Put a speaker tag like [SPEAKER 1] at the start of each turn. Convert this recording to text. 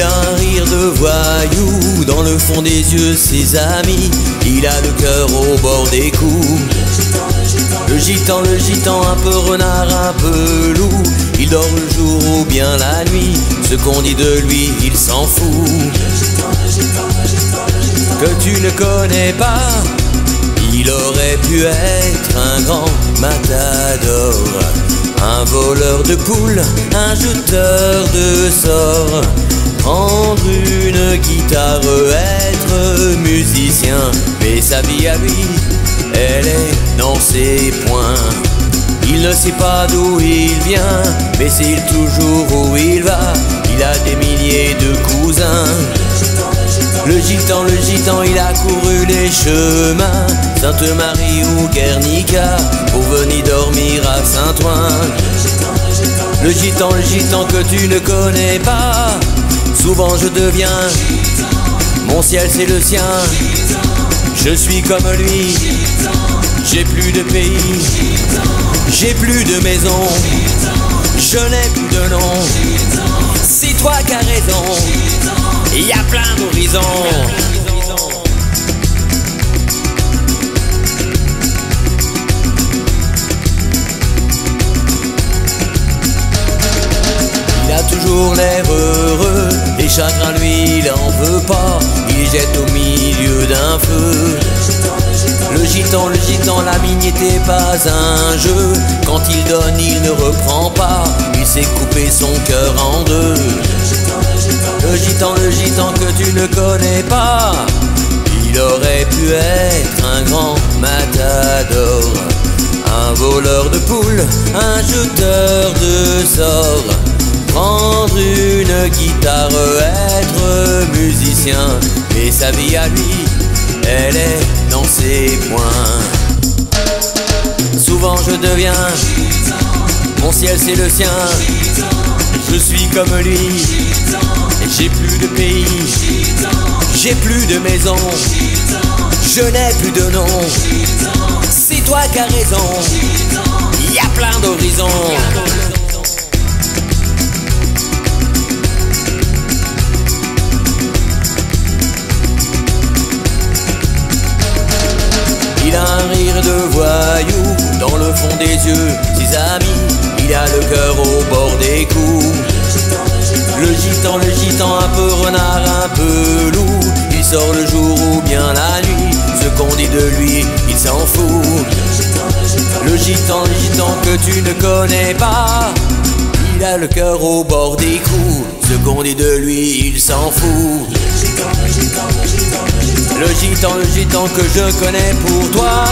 [SPEAKER 1] de voyou, dans le fond des yeux ses amis, il a le cœur au bord des coups. Le gitan, le gitan, un peu renard, un peu loup, il dort le jour ou bien la nuit, ce qu'on dit de lui, il s'en fout. Que tu ne connais pas, il aurait pu être un grand matador, un voleur de poules, un jeteur de sorts. Guitare, être musicien, mais sa vie à lui, elle est dans ses poings. Il ne sait pas d'où il vient, mais sait toujours où il va. Il a des milliers de cousins. Le gitan, le gitan, il a couru les chemins, Sainte-Marie ou Guernica, pour venir dormir à Saint-Ouen. Le gitan, le gitan que tu ne connais pas, souvent je deviens, mon ciel c'est le sien, je suis comme lui, j'ai plus de pays, j'ai plus de maison, je n'ai plus de nom, c'est toi qui as raison, il y a plein d'horizons. Il a toujours l'air chagrin lui il en veut pas, il jette au milieu d'un feu. Le gitan, le gitan, la mine n'était pas un jeu, quand il donne il ne reprend pas, il s'est coupé son cœur en deux. Le gitan, le gitan que tu ne connais pas, il aurait pu être un grand matador, un voleur de poules, un jeteur de sorts. Guitare, être musicien, et sa vie à lui, elle est dans ses poings. Souvent je deviens, mon ciel c'est le sien, je suis comme lui, j'ai plus de pays, j'ai plus de maison, je n'ai plus de nom, c'est toi qui as raison, un rire de voyou dans le fond des yeux, ses amis, il a le cœur au bord des coups. Le gitan, le gitan, un peu renard, un peu loup, il sort le jour ou bien la nuit, ce qu'on dit de lui, il s'en fout. Le gitan, le gitan que tu ne connais pas, il a le cœur au bord des coups, ce qu'on dit de lui, il s'en fout. Le gitan, le gitan que je connais pour toi,